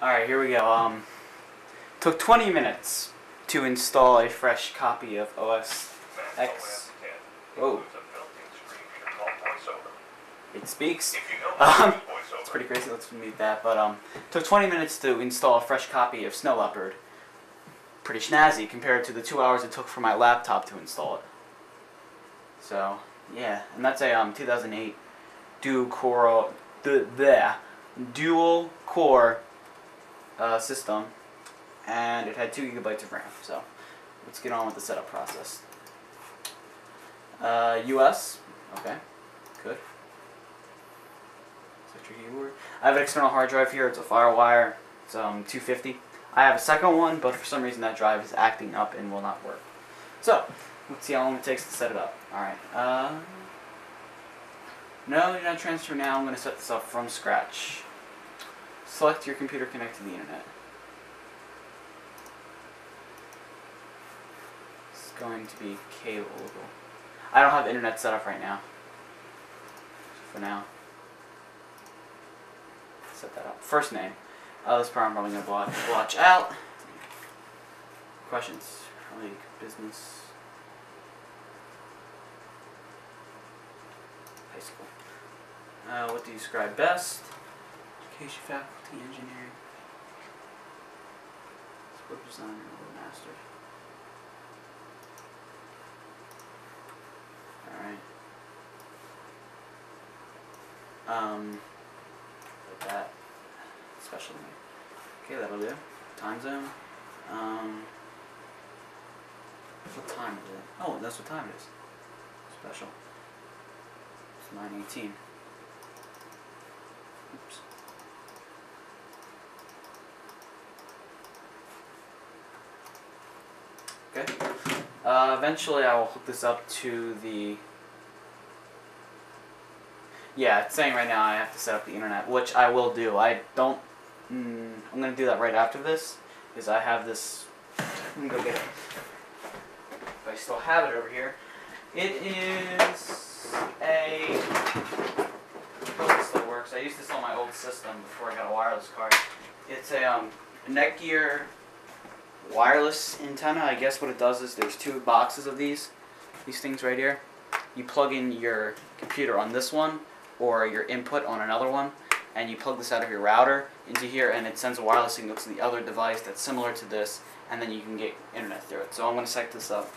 Alright, here we go. Um, took 20 minutes to install a fresh copy of OS X. Whoa. It speaks. Um, it's pretty crazy. Let's mute that. But um, took 20 minutes to install a fresh copy of Snow Leopard. Pretty snazzy compared to the two hours it took for my laptop to install it. So yeah, and that's a um 2008 dual core the the dual core uh, system, and it had two gigabytes of RAM. So let's get on with the setup process. Uh, US, okay, good. I have an external hard drive here. It's a FireWire. It's um 250. I have a second one, but for some reason that drive is acting up and will not work. So let's see how long it takes to set it up. All right. Uh, no, you're not transfer now. I'm going to set this up from scratch. Select your computer connect to the internet. It's going to be cable. I don't have internet set up right now. For now. Set that up. First name. Uh, this part I'm probably going to watch, watch out. Questions? Like business. High school. Uh, what do you describe best? Education, faculty, engineering. Web designer, or master. Alright. Um, like that. Special Okay, that'll do. Time zone. Um, what time is it? Oh, that's what time it is. Special. It's 918. Oops. Okay. Uh, eventually I will hook this up to the... Yeah, it's saying right now I have to set up the internet, which I will do. I don't... Mm, I'm going to do that right after this, because I have this... Let me go get it. If I still have it over here. It is a still works. I used this on my old system before I got a wireless card. It's a um, Netgear wireless antenna. I guess what it does is there's two boxes of these, these things right here. You plug in your computer on this one or your input on another one and you plug this out of your router into here and it sends a wireless signal to the other device that's similar to this and then you can get internet through it. So I'm going to set this up.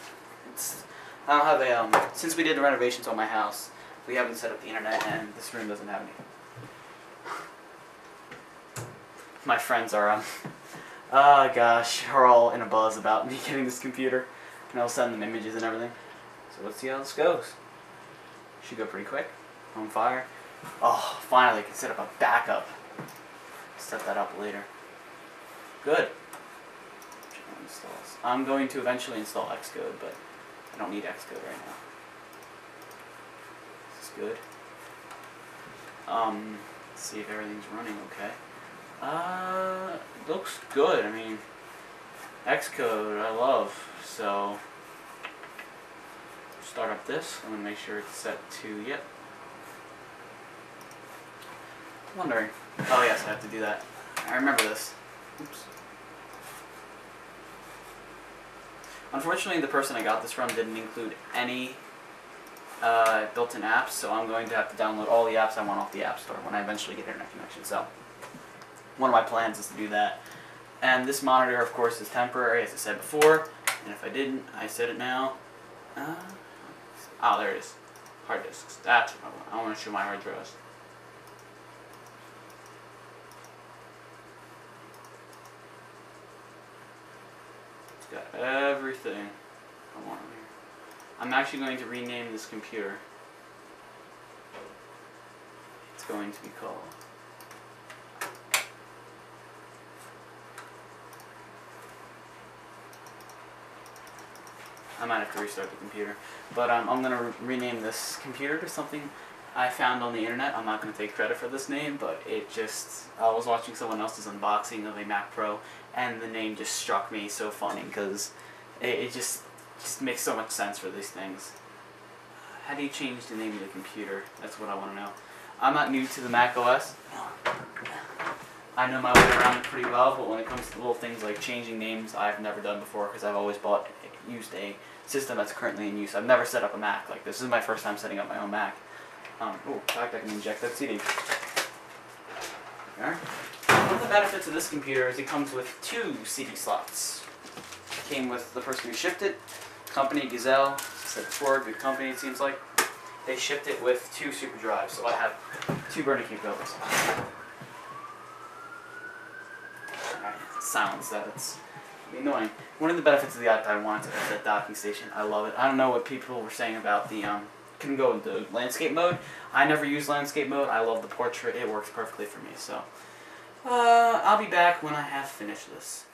It's, I don't have a, um, since we did the renovations on my house, we haven't set up the internet and this room doesn't have any my friends are, um, oh gosh, are all in a buzz about me getting this computer. And I'll send them images and everything. So let's see how this goes. Should go pretty quick. On fire. Oh, finally I can set up a backup. Set that up later. Good. I'm going to eventually install Xcode, but I don't need Xcode right now. This is good. Um, see if everything's running okay. Uh, looks good. I mean, Xcode I love, so start up this. I'm gonna make sure it's set to yep. Wondering. Oh yes, I have to do that. I remember this. Oops. Unfortunately, the person I got this from didn't include any uh, built-in apps, so I'm going to have to download all the apps I want off the App Store when I eventually get internet connection. So one of my plans is to do that. And this monitor, of course, is temporary, as I said before. And if I didn't, I said it now. Uh, oh, there it is. Hard disks. That's what I want. I want to show my hard drives. It's got everything I want here. I'm actually going to rename this computer. It's going to be called I might have to restart the computer. But um, I'm going to re rename this computer to something I found on the internet. I'm not going to take credit for this name, but it just, I was watching someone else's unboxing of a Mac Pro, and the name just struck me so funny, because it, it just, just makes so much sense for these things. How do you change the name of the computer? That's what I want to know. I'm not new to the Mac OS. I know my way around it pretty well, but when it comes to little things like changing names, I've never done before because I've always bought used a system that's currently in use. I've never set up a Mac. Like this is my first time setting up my own Mac. Um, oh, in fact, I can inject that CD. There. One of the benefits of this computer is it comes with two CD slots. Came with the person who shipped it, company Gazelle. Said before, good company it seems like. They shipped it with two super drives, so I have two burning capabilities. Alright, sounds that it's annoying. One of the benefits of the iPad I wanted is that docking station. I love it. I don't know what people were saying about the um can go into landscape mode. I never use landscape mode. I love the portrait. It works perfectly for me. So uh, I'll be back when I have finished this.